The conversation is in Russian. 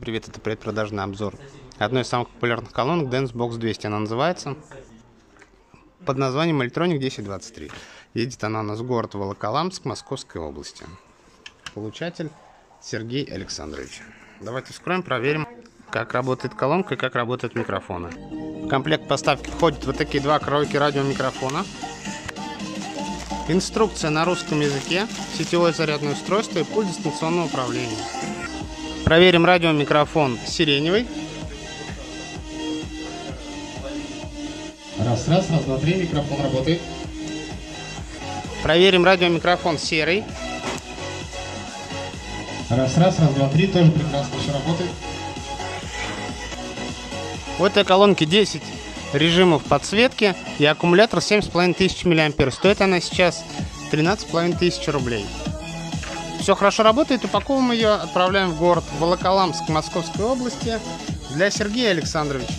Привет, это предпродажный обзор одной из самых популярных колонок Dance Box 200. Она называется под названием Electronic 1023. Едет она у нас в город Волоколамск Московской области. Получатель Сергей Александрович. Давайте вскроем, проверим, как работает колонка и как работают микрофоны. В комплект поставки входят вот такие два коробки радиомикрофона. Инструкция на русском языке, сетевое зарядное устройство и пульт дистанционного управления. Проверим радиомикрофон сиреневый. Раз, раз, раз, два, три, микрофон работает. Проверим радиомикрофон серый. Раз, раз, раз, два, три, тоже прекрасно все работает. В этой колонке 10 режимов подсветки и аккумулятор 7500 мАh. Стоит она сейчас 13 тысяч рублей. Все хорошо работает, упаковываем ее, отправляем в город Волоколамск Московской области для Сергея Александровича.